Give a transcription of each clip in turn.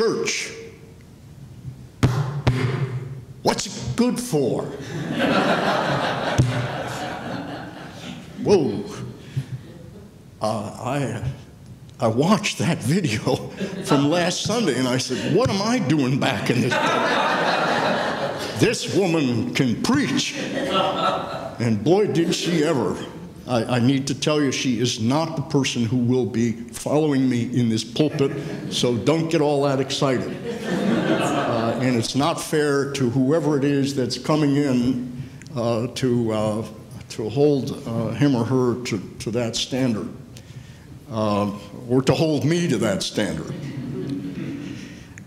church. What's it good for? Whoa. Uh, I, I watched that video from last Sunday and I said, What am I doing back in this? this woman can preach. And boy, did she ever. I, I, need to tell you, she is not the person who will be following me in this pulpit, so don't get all that excited. Uh, and it's not fair to whoever it is that's coming in uh, to, uh, to hold uh, him or her to, to that standard, uh, or to hold me to that standard.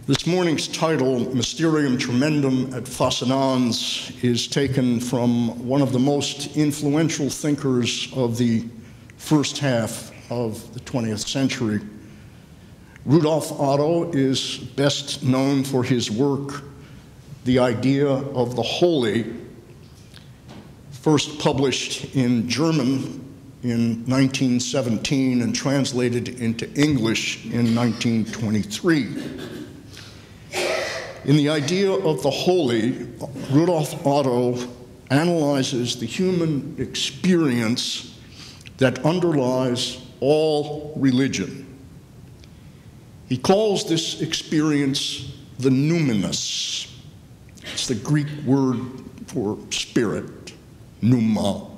This morning's title, Mysterium Tremendum et Fascinans, is taken from one of the most influential thinkers of the first half of the 20th century. Rudolf Otto is best known for his work, The Idea of the Holy, first published in German in 1917 and translated into English in 1923. In the idea of the holy, Rudolf Otto analyzes the human experience that underlies all religion. He calls this experience the numinous. It's the Greek word for spirit, pneuma,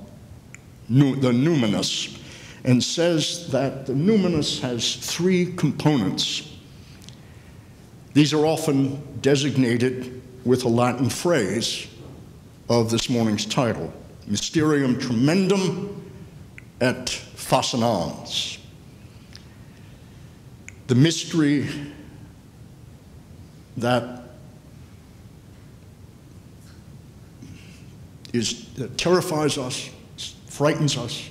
the numinous, and says that the numinous has three components these are often designated with a Latin phrase of this morning's title Mysterium Tremendum et Fascinans. The mystery that is, that terrifies us, frightens us,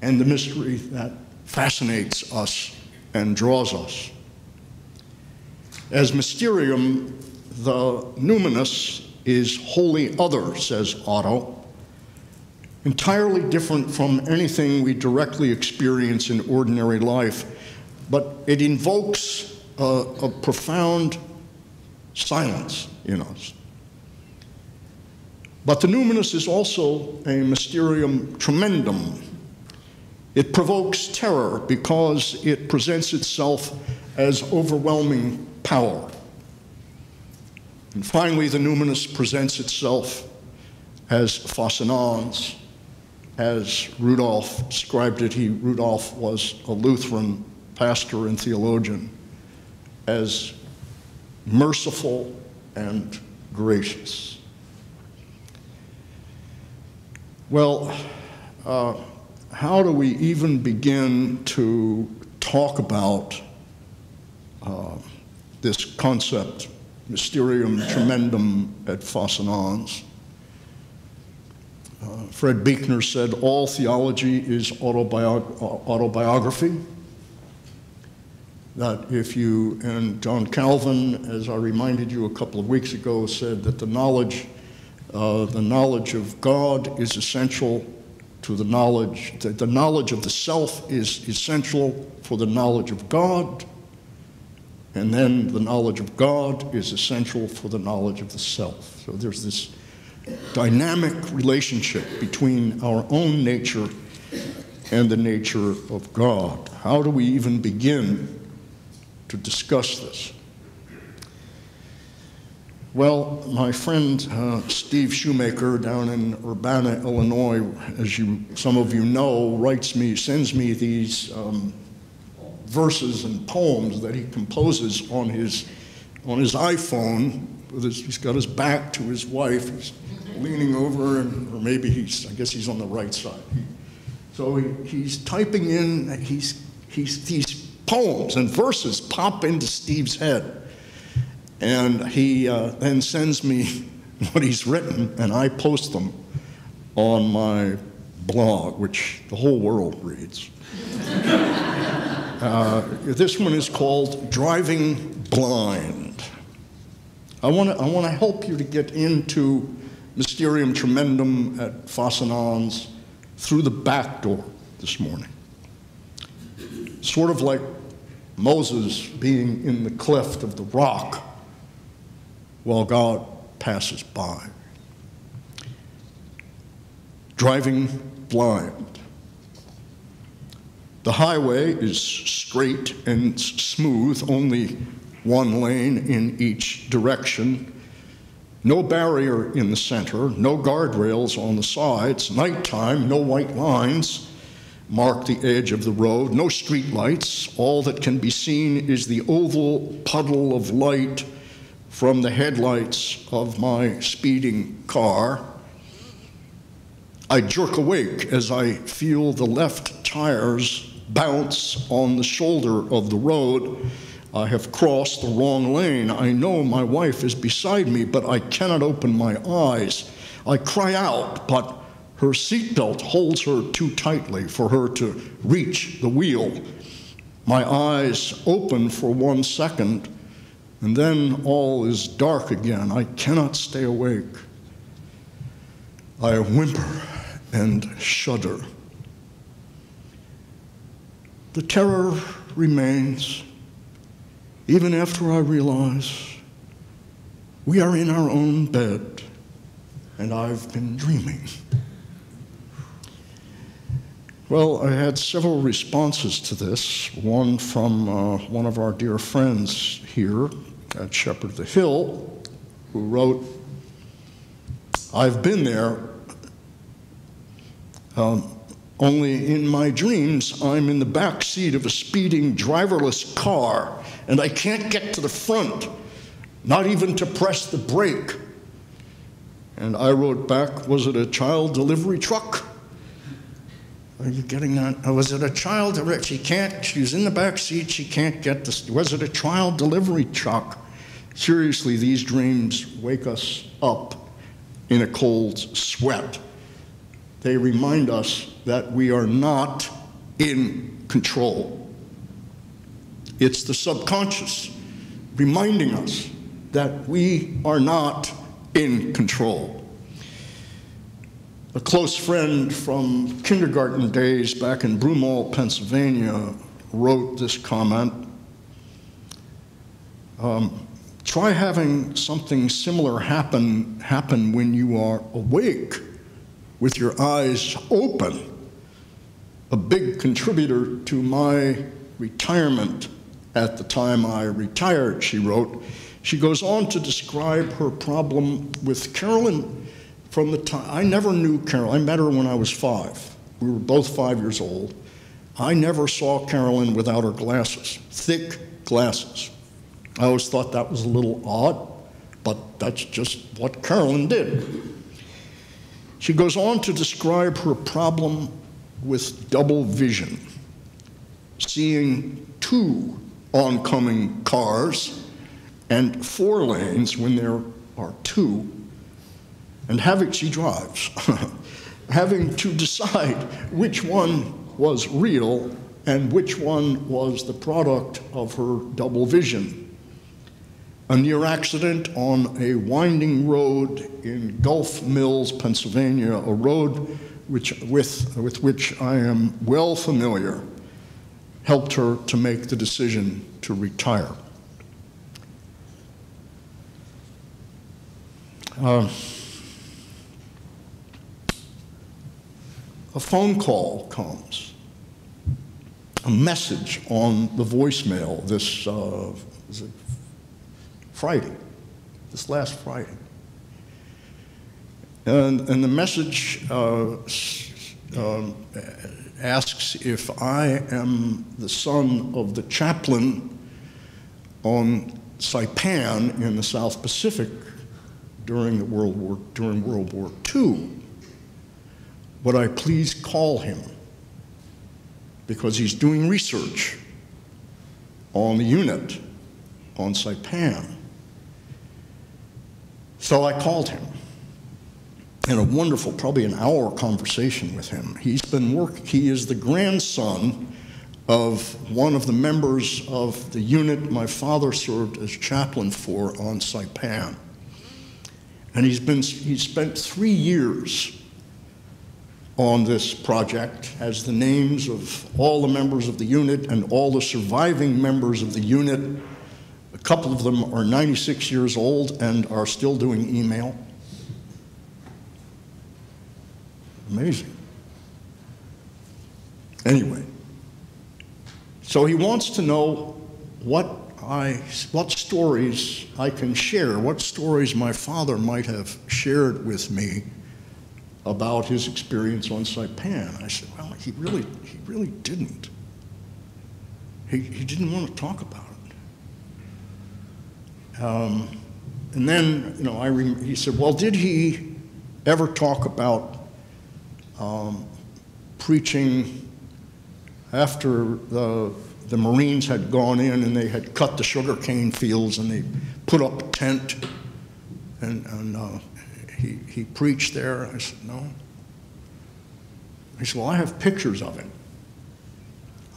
and the mystery that fascinates us and draws us. As mysterium, the numinous is wholly other, says Otto, entirely different from anything we directly experience in ordinary life, but it invokes a, a profound silence in us. But the numinous is also a mysterium tremendum. It provokes terror because it presents itself as overwhelming power. And finally, the numinous presents itself as fascinans, as Rudolf described it. He, Rudolf was a Lutheran pastor and theologian, as merciful and gracious. Well, uh, how do we even begin to talk about uh, this concept, mysterium tremendum et fascinans. Uh, Fred Buechner said all theology is autobiog- autobiography. That if you, and John Calvin, as I reminded you a couple of weeks ago, said that the knowledge, uh, the knowledge of God is essential to the knowledge, that the knowledge of the self is essential for the knowledge of God and then the knowledge of God is essential for the knowledge of the self. So there's this dynamic relationship between our own nature and the nature of God. How do we even begin to discuss this? Well, my friend uh, Steve Shoemaker down in Urbana, Illinois, as you, some of you know, writes me, sends me these um, verses and poems that he composes on his, on his iPhone. His, he's got his back to his wife. He's leaning over, and, or maybe he's, I guess he's on the right side. So he, he's typing in, he's, he's, these poems and verses pop into Steve's head. And he uh, then sends me what he's written, and I post them on my blog, which the whole world reads. Uh, this one is called Driving Blind. I want to I wanna help you to get into Mysterium Tremendum et Fascinans through the back door this morning. Sort of like Moses being in the cleft of the rock while God passes by. Driving blind. The highway is straight and smooth, only one lane in each direction. No barrier in the center, no guardrails on the sides. Nighttime, no white lines mark the edge of the road, no street lights. All that can be seen is the oval puddle of light from the headlights of my speeding car. I jerk awake as I feel the left tires bounce on the shoulder of the road. I have crossed the wrong lane. I know my wife is beside me, but I cannot open my eyes. I cry out, but her seatbelt holds her too tightly for her to reach the wheel. My eyes open for one second, and then all is dark again. I cannot stay awake. I whimper and shudder. The terror remains even after I realize we are in our own bed and I've been dreaming. Well, I had several responses to this. One from uh, one of our dear friends here at Shepherd the Hill, who wrote, I've been there, um, only in my dreams, I'm in the back seat of a speeding driverless car, and I can't get to the front, not even to press the brake. And I wrote back, Was it a child delivery truck? Are you getting that? Or was it a child? She can't. she's in the back seat. She can't get this. Was it a child delivery truck? Seriously, these dreams wake us up in a cold sweat. They remind us that we are not in control. It's the subconscious reminding us that we are not in control. A close friend from kindergarten days back in Broomall, Pennsylvania, wrote this comment. Um, try having something similar happen, happen when you are awake with your eyes open. A big contributor to my retirement at the time I retired, she wrote. She goes on to describe her problem with Carolyn from the time I never knew Carolyn. I met her when I was five. We were both five years old. I never saw Carolyn without her glasses, thick glasses. I always thought that was a little odd, but that's just what Carolyn did. She goes on to describe her problem with double vision, seeing two oncoming cars and four lanes when there are two and having, she drives, having to decide which one was real and which one was the product of her double vision. A near accident on a winding road in Gulf Mills, Pennsylvania, a road which, with, with which I am well familiar, helped her to make the decision to retire. Uh, a phone call comes, a message on the voicemail this uh, Friday, this last Friday. And, and the message uh, uh, asks if I am the son of the chaplain on Saipan in the South Pacific during, the World War, during World War II would I please call him? Because he's doing research on the unit on Saipan. So I called him. And a wonderful, probably an hour conversation with him. He's been work, he is the grandson of one of the members of the unit my father served as chaplain for on Saipan. And he's been, he's spent three years on this project has the names of all the members of the unit and all the surviving members of the unit. Couple of them are 96 years old and are still doing email. Amazing. Anyway, so he wants to know what I, what stories I can share, what stories my father might have shared with me about his experience on Saipan. I said, well, he really, he really didn't. He, he didn't want to talk about it. Um, and then, you know, I he said, well, did he ever talk about um, preaching after the, the Marines had gone in and they had cut the sugarcane fields and they put up a tent and, and uh, he, he preached there. I said, No. He said, Well, I have pictures of it.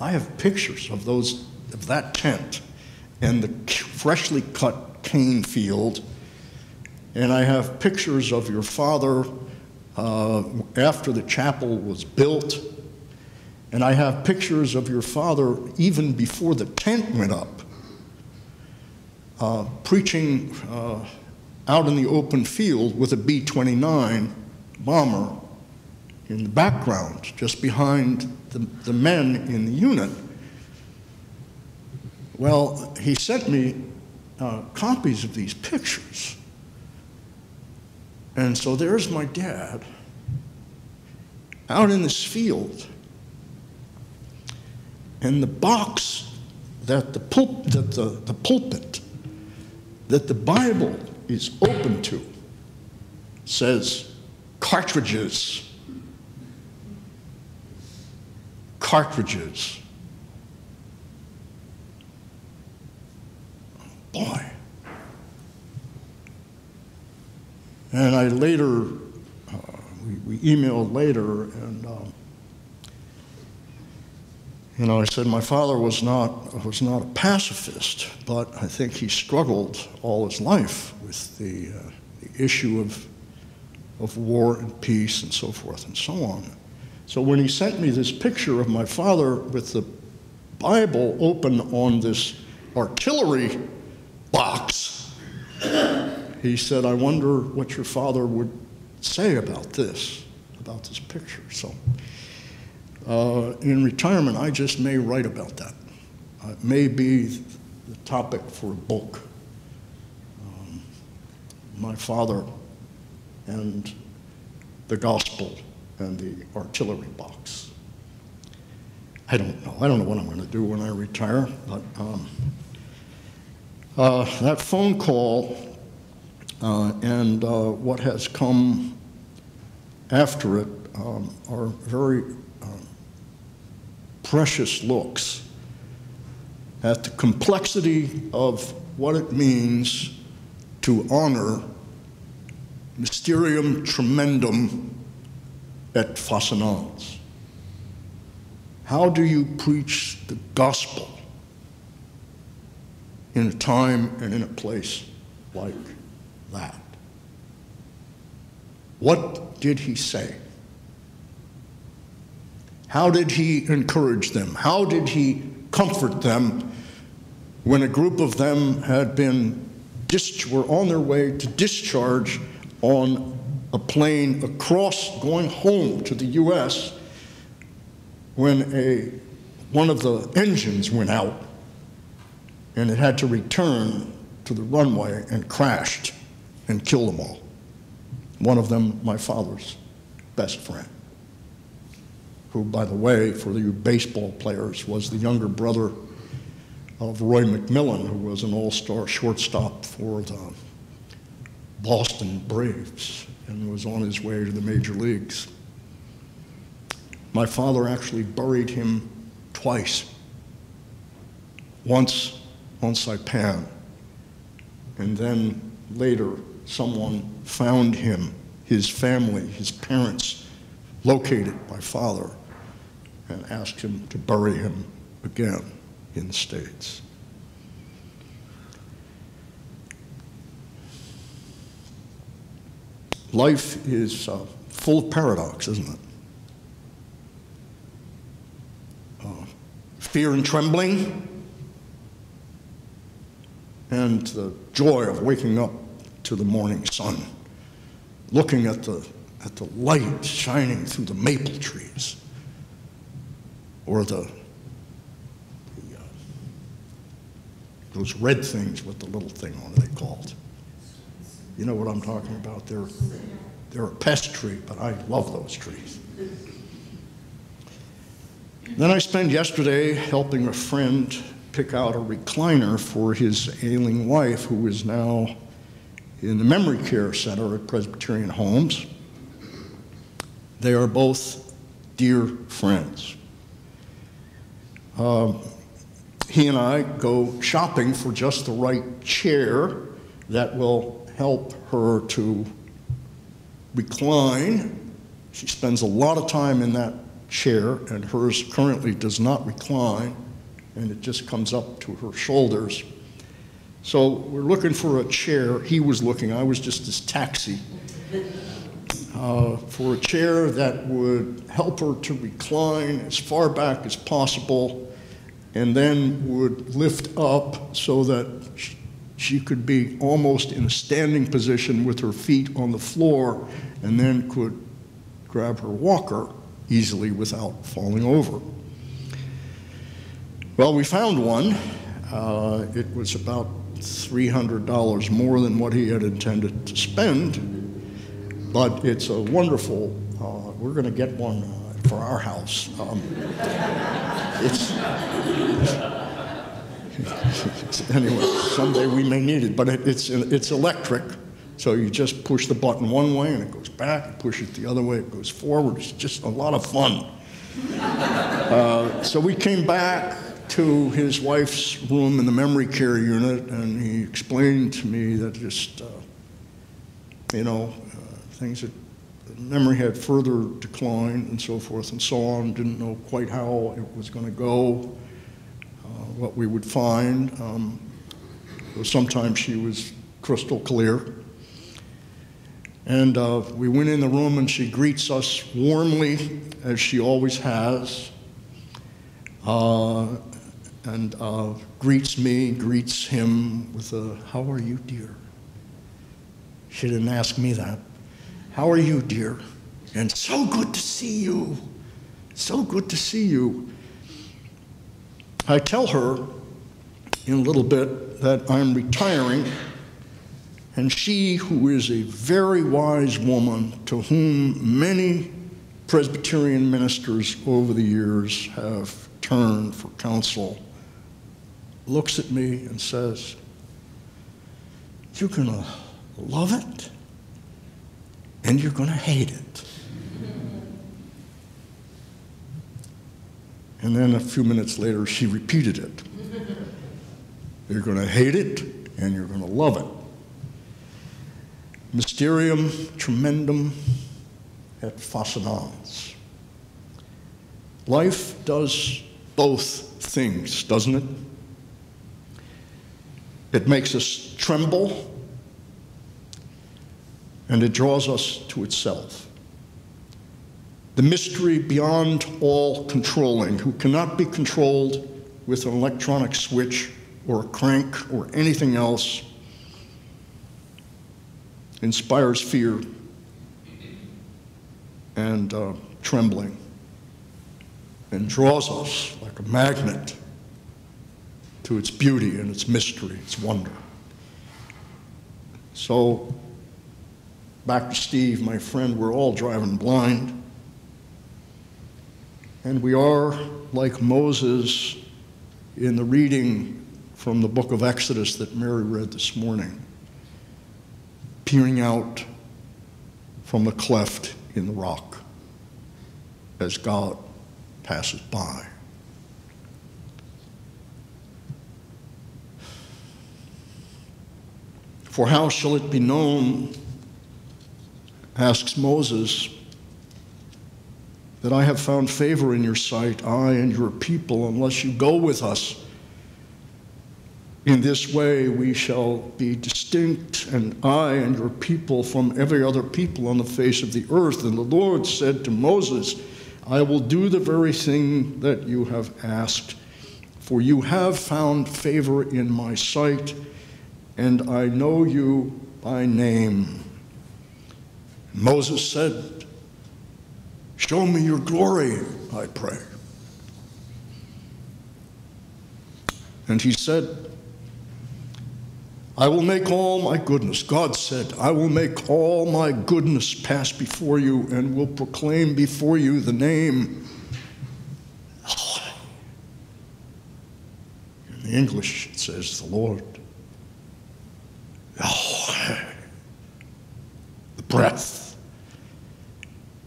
I have pictures of those of that tent and the freshly cut cane field, and I have pictures of your father uh, after the chapel was built, and I have pictures of your father even before the tent went up, uh, preaching uh, out in the open field with a B 29 bomber in the background, just behind the, the men in the unit. Well, he sent me uh, copies of these pictures. And so there's my dad out in this field. And the box that the, pul- that the, the pulpit, that the Bible is open to says cartridges. Cartridges. Boy. And I later, uh, we, we, emailed later, and uh, you know, I said my father was not, was not a pacifist, but I think he struggled all his life with the, uh, the issue of, of war and peace and so forth and so on. So when he sent me this picture of my father with the Bible open on this artillery box, he said, I wonder what your father would say about this, about this picture. So uh, in retirement, I just may write about that. Uh, it may be the topic for a book. Um, my father and the gospel and the artillery box. I don't know. I don't know what I'm going to do when I retire, but um, uh, that phone call uh, and uh, what has come after it um, are very precious looks at the complexity of what it means to honor Mysterium Tremendum et Fascinans. How do you preach the gospel in a time and in a place like that? What did he say? How did he encourage them? How did he comfort them when a group of them had been were on their way to discharge on a plane across going home to the US when a one of the engines went out and it had to return to the runway and crashed and killed them all. One of them, my father's best friend who, by the way, for you baseball players, was the younger brother of Roy McMillan, who was an all star shortstop for the Boston Braves and was on his way to the major leagues. My father actually buried him twice. Once on Saipan, and then later someone found him, his family, his parents, located my father, and asked him to bury him again in the States. Life is uh, full of paradox, isn't it? Uh, fear and trembling, and the joy of waking up to the morning sun, looking at the, at the light shining through the maple trees, or the, the uh, those red things with the little thing on it, they called. You know what I'm talking about? They're, they're a pest tree, but I love those trees. Then I spent yesterday helping a friend pick out a recliner for his ailing wife, who is now in the memory care center at Presbyterian Homes. They are both dear friends. Uh, he and I go shopping for just the right chair that will help her to recline. She spends a lot of time in that chair, and hers currently does not recline, and it just comes up to her shoulders. So we're looking for a chair. He was looking, I was just his taxi. Uh, for a chair that would help her to recline as far back as possible and then would lift up so that she could be almost in a standing position with her feet on the floor and then could grab her walker easily without falling over. Well, we found one. Uh, it was about $300 more than what he had intended to spend, but it's a wonderful, uh, we're going to get one uh, for our house. Um, it's, anyway, someday we may need it, but it, it's, it's electric. So you just push the button one way and it goes back, you push it the other way, it goes forward. It's just a lot of fun. Uh, so we came back to his wife's room in the memory care unit and he explained to me that just, uh, you know, uh, things that memory had further declined and so forth and so on, didn't know quite how it was going to go, uh, what we would find. Um, sometimes she was crystal clear. And uh, we went in the room and she greets us warmly, as she always has, uh, and uh, greets me, greets him with a, How are you, dear? She didn't ask me that. How are you, dear? And so good to see you. So good to see you. I tell her in a little bit that I'm retiring and she, who is a very wise woman to whom many Presbyterian ministers over the years have turned for counsel, looks at me and says, You're going to love it and you're going to hate it. And then a few minutes later, she repeated it. You're going to hate it and you're going to love it. Mysterium tremendum et fascinans. Life does both things, doesn't it? It makes us tremble and it draws us to itself. The mystery beyond all controlling, who cannot be controlled with an electronic switch or a crank or anything else inspires fear and uh, trembling and draws us like a magnet to its beauty and its mystery, its wonder. So, back to Steve, my friend, we're all driving blind. And we are like Moses in the reading from the book of Exodus that Mary read this morning peering out from the cleft in the rock as God passes by. For how shall it be known, asks Moses, that I have found favor in your sight, I and your people, unless you go with us? In this way, we shall be distinct, and I and your people from every other people on the face of the earth. And the Lord said to Moses, I will do the very thing that you have asked. for you have found favor in my sight, and I know you by name. Moses said, Show me your glory, I pray. And he said, I will make all my goodness, God said, I will make all my goodness pass before you and will proclaim before you the name. In the English, it says the Lord. Breath.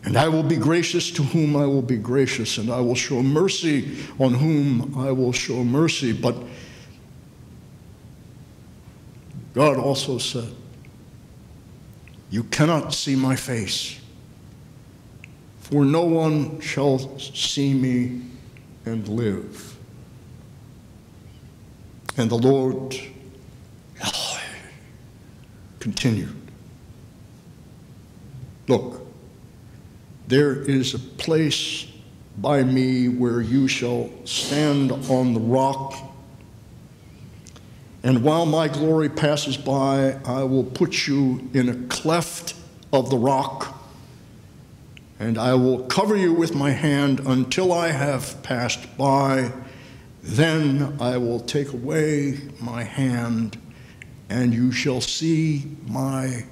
And I will be gracious to whom I will be gracious, and I will show mercy on whom I will show mercy. But God also said, You cannot see my face, for no one shall see me and live. And the Lord continued Look, there is a place by me where you shall stand on the rock. And while my glory passes by, I will put you in a cleft of the rock, and I will cover you with my hand until I have passed by. Then I will take away my hand, and you shall see my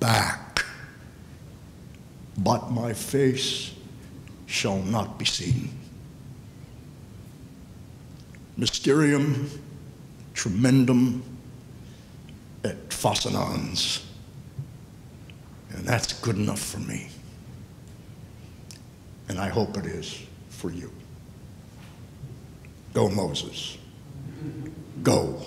back, but my face shall not be seen. Mysterium tremendum et fascinans. And that's good enough for me. And I hope it is for you. Go, Moses. Go.